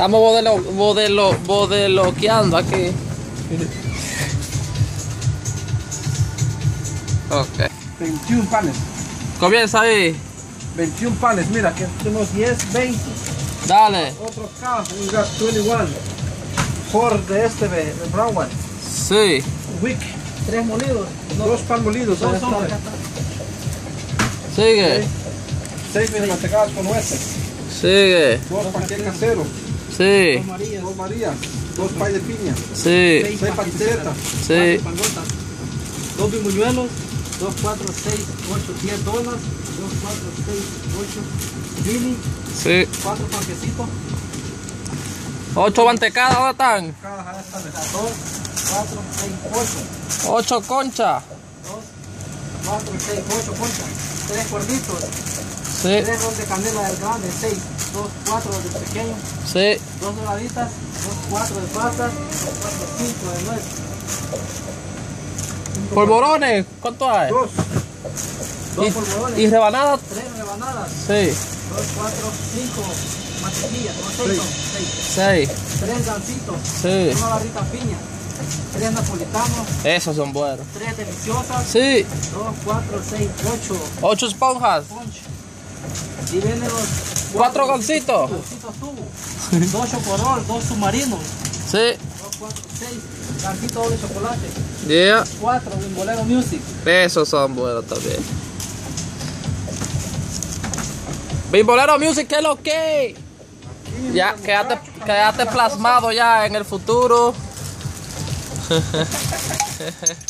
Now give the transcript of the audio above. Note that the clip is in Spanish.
Estamos modelo, modelo, modeloqueando aquí. Ok. 21 panes. Comienza ahí. 21 panes, mira que tenemos 10, 20. Dale. Otro acá, we got 21. Por de este, de brown one. Sí. Wick. Tres molidos. Dos pan molidos. Dos. Sigue. Seis mil mantecadas con nueces. Sigue. Dos panqueques caseros. Sí. Dos Marías. Dos marías. Dos pay de piña. Sí. Seis Seis paticetas. Sí. Cuatro. Dos bimuñuelos. Dos, cuatro, seis, ocho, diez donas. Dos, cuatro, seis, ocho. Mini. Sí. Cuatro panquecitos. Ocho mantecadas, ¿dónde están? De Dos, cuatro, seis, ocho. Ocho conchas. Dos, cuatro, seis, ocho conchas. Tres cuernitos. Sí. Tres roles de canela del grande. Seis. Dos, cuatro del pequeño. Sí. Dos doraditas. Dos, cuatro de pasas. Dos, cuatro, cinco de nuez. Polvorones, ¿cuánto hay? Dos. Dos Y, polvorones. y rebanadas. Tres rebanadas. Sí. Dos, cuatro, cinco mantequillas. Dos, seis. seis. Seis. Tres gancitos. Sí. Una barrita piña. Tres napolitanos. Esos son buenos. Tres deliciosas. Sí. Dos, cuatro, seis, ocho. Ocho esponjas. Punch. Y vienen los Cuatro tubos. Dos chocorrol, dos submarinos. Sí. Dos, cuatro, seis. De chocolate. Yeah. Cuatro, Bimbolero Music. Esos son buenos también. Bimbolero Music, ¿qué es lo que? Ya, quédate, quédate plasmado ya en el futuro.